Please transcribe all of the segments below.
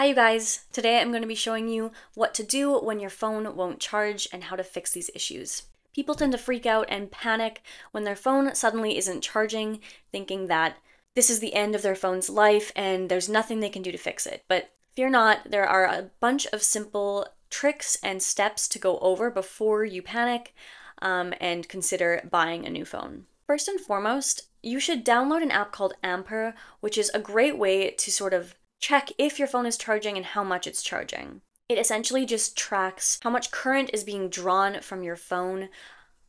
Hi you guys! Today I'm going to be showing you what to do when your phone won't charge and how to fix these issues. People tend to freak out and panic when their phone suddenly isn't charging, thinking that this is the end of their phone's life and there's nothing they can do to fix it. But fear not, there are a bunch of simple tricks and steps to go over before you panic um, and consider buying a new phone. First and foremost, you should download an app called Ampere, which is a great way to sort of check if your phone is charging and how much it's charging. It essentially just tracks how much current is being drawn from your phone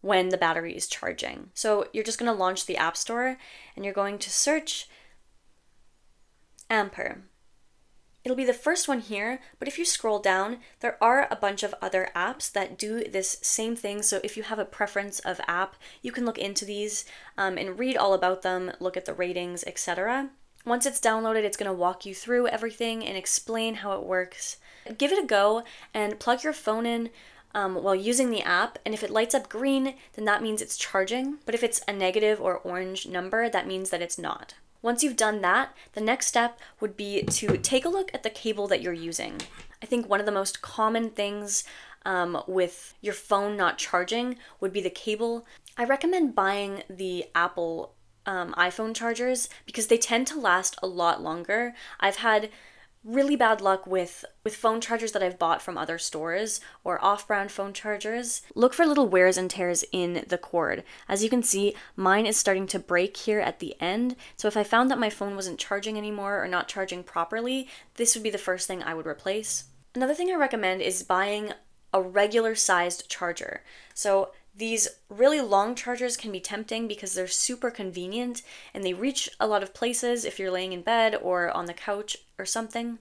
when the battery is charging. So you're just going to launch the App Store and you're going to search Ampere. It'll be the first one here, but if you scroll down, there are a bunch of other apps that do this same thing. So if you have a preference of app, you can look into these um, and read all about them, look at the ratings, etc. Once it's downloaded, it's going to walk you through everything and explain how it works. Give it a go and plug your phone in um, while using the app. And if it lights up green, then that means it's charging. But if it's a negative or orange number, that means that it's not. Once you've done that, the next step would be to take a look at the cable that you're using. I think one of the most common things um, with your phone not charging would be the cable. I recommend buying the Apple um, iPhone chargers because they tend to last a lot longer. I've had really bad luck with with phone chargers that I've bought from other stores or off-brand phone chargers. Look for little wears and tears in the cord. As you can see, mine is starting to break here at the end. So if I found that my phone wasn't charging anymore or not charging properly, this would be the first thing I would replace. Another thing I recommend is buying a regular sized charger. So these really long chargers can be tempting because they're super convenient and they reach a lot of places if you're laying in bed or on the couch or something.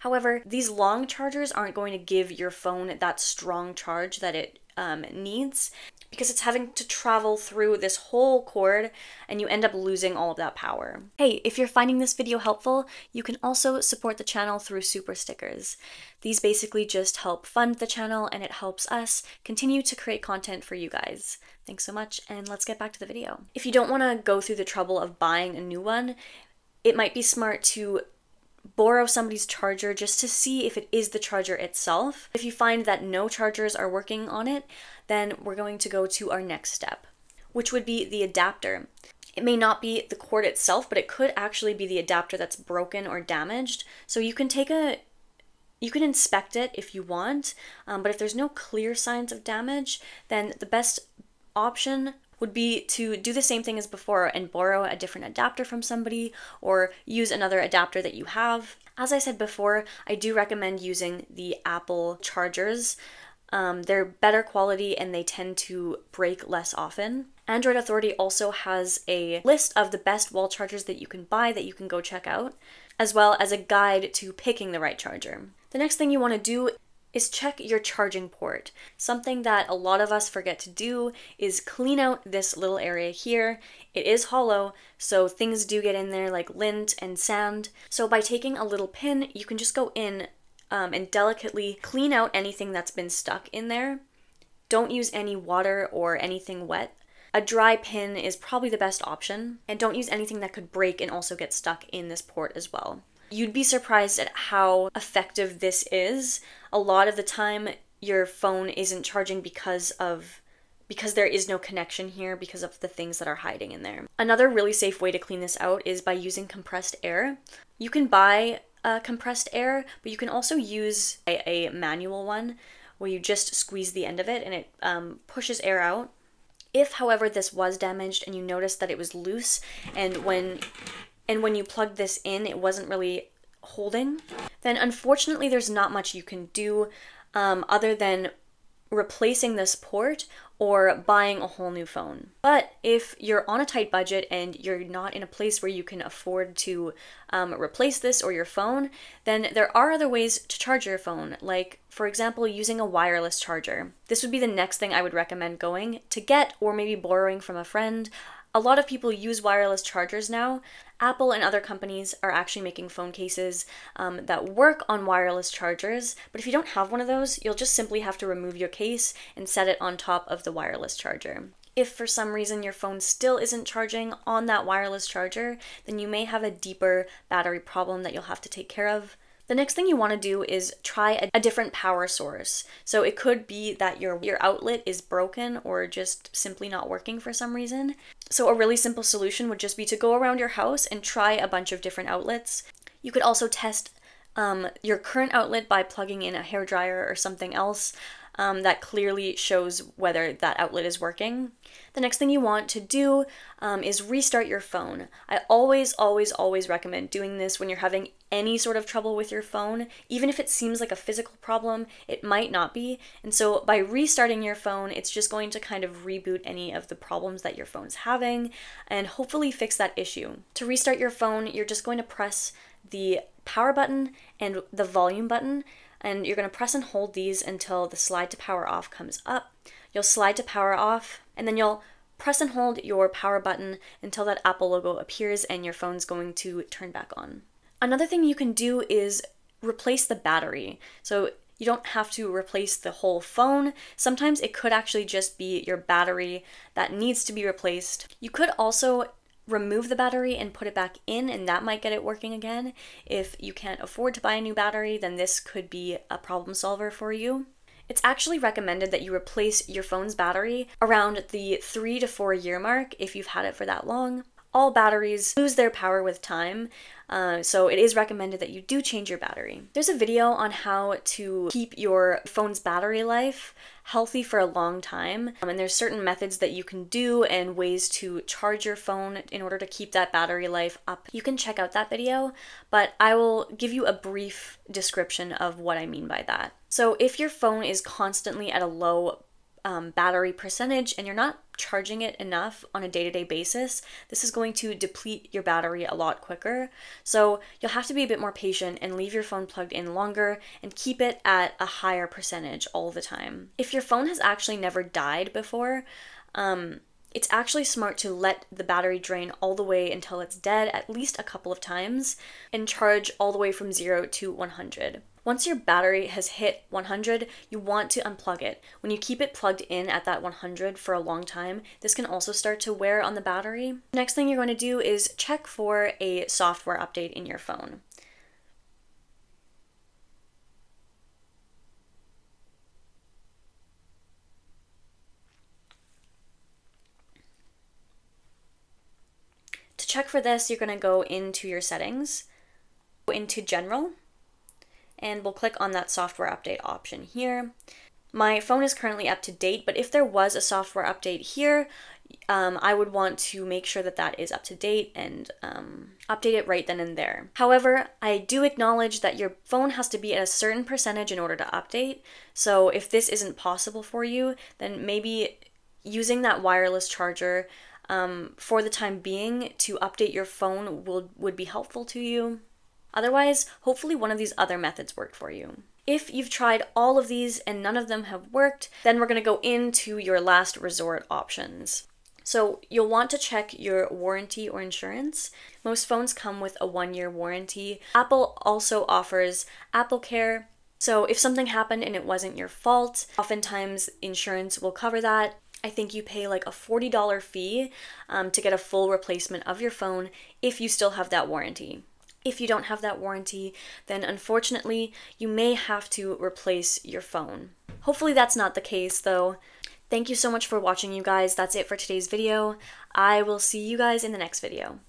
However, these long chargers aren't going to give your phone that strong charge that it um, needs because it's having to travel through this whole cord and you end up losing all of that power. Hey, if you're finding this video helpful, you can also support the channel through super stickers. These basically just help fund the channel and it helps us continue to create content for you guys. Thanks so much and let's get back to the video. If you don't want to go through the trouble of buying a new one, it might be smart to borrow somebody's charger just to see if it is the charger itself. If you find that no chargers are working on it, then we're going to go to our next step, which would be the adapter. It may not be the cord itself, but it could actually be the adapter that's broken or damaged. So you can take a you can inspect it if you want, um, but if there's no clear signs of damage, then the best option would be to do the same thing as before and borrow a different adapter from somebody or use another adapter that you have. As I said before, I do recommend using the Apple chargers. Um, they're better quality and they tend to break less often. Android Authority also has a list of the best wall chargers that you can buy that you can go check out, as well as a guide to picking the right charger. The next thing you want to do is check your charging port. Something that a lot of us forget to do is clean out this little area here. It is hollow, so things do get in there like lint and sand. So by taking a little pin, you can just go in um, and delicately clean out anything that's been stuck in there. Don't use any water or anything wet. A dry pin is probably the best option, and don't use anything that could break and also get stuck in this port as well. You'd be surprised at how effective this is. A lot of the time, your phone isn't charging because of because there is no connection here because of the things that are hiding in there. Another really safe way to clean this out is by using compressed air. You can buy uh, compressed air, but you can also use a, a, manual one where you just squeeze the end of it and it um, pushes air out. If, however, this was damaged and you noticed that it was loose, and when and when you plug this in, it wasn't really holding, then unfortunately there's not much you can do um, other than replacing this port or buying a whole new phone. But if you're on a tight budget and you're not in a place where you can afford to um, replace this or your phone, then there are other ways to charge your phone, like, for example, using a wireless charger. This would be the next thing I would recommend going to get or maybe borrowing from a friend. A lot of people use wireless chargers now. Apple and other companies are actually making phone cases um, that work on wireless chargers, but if you don't have one of those, you'll just simply have to remove your case and set it on top of the wireless charger. If for some reason your phone still isn't charging on that wireless charger, then you may have a deeper battery problem that you'll have to take care of. The next thing you want to do is try a, a, different power source. So it could be that your, your outlet is broken or just simply not working for some reason. So a really simple solution would just be to go around your house and try a bunch of different outlets. You could also test um, your current outlet by plugging in a hair dryer or something else um, that clearly shows whether that outlet is working. The next thing you want to do um, is restart your phone. I always, always, always recommend doing this when you're having any sort of trouble with your phone. Even if it seems like a physical problem, it might not be. And so by restarting your phone, it's just going to kind of reboot any of the problems that your phone's having and hopefully fix that issue. To restart your phone, you're just going to press the power button and the volume button and you're going to press and hold these until the slide to power off comes up. You'll slide to power off, and then you'll press and hold your power button until that Apple logo appears and your phone's going to turn back on. Another thing you can do is replace the battery. So you don't have to replace the whole phone. Sometimes it could actually just be your battery that needs to be replaced. You could also remove the battery and put it back in, and that might get it working again. If you can't afford to buy a new battery, then this could be a problem solver for you. It's actually recommended that you replace your phone's battery around the three to four year mark if you've had it for that long. All batteries lose their power with time, uh, so it is recommended that you do change your battery. There's a video on how to keep your phone's battery life healthy for a long time. Um, and there's certain methods that you can do and ways to charge your phone in order to keep that battery life up. You can check out that video, but I will give you a brief description of what I mean by that. So if your phone is constantly at a low um, battery percentage and you're not charging it enough on a day to day basis, this is going to deplete your battery a lot quicker. So you'll have to be a bit more patient and leave your phone plugged in longer and keep it at a higher percentage all the time. If your phone has actually never died before, um, it's actually smart to let the battery drain all the way until it's dead at least a couple of times and charge all the way from 0 to 100. Once your battery has hit 100, you want to unplug it. When you keep it plugged in at that 100 for a long time, this can also start to wear on the battery. Next thing you're going to do is check for a software update in your phone. To check for this, you're going to go into your settings, go into general, and we'll click on that software update option here. My phone is currently up to date, but if there was a software update here, um, I would want to make sure that that is up to date and um, update it right then and there. However, I do acknowledge that your phone has to be at a certain percentage in order to update. So if this isn't possible for you, then maybe using that wireless charger um, for the time being to update your phone will would be helpful to you. Otherwise, hopefully one of these other methods worked for you. If you've tried all of these and none of them have worked, then we're going to go into your last resort options. So you'll want to check your warranty or insurance. Most phones come with a one year warranty. Apple also offers Apple Care. So if something happened and it wasn't your fault, oftentimes insurance will cover that. I think you pay like a $40 fee um, to get a full replacement of your phone if you still have that warranty. If you don't have that warranty, then unfortunately, you may have to replace your phone. Hopefully, that's not the case though. Thank you so much for watching, you guys. That's it for today's video. I will see you guys in the next video.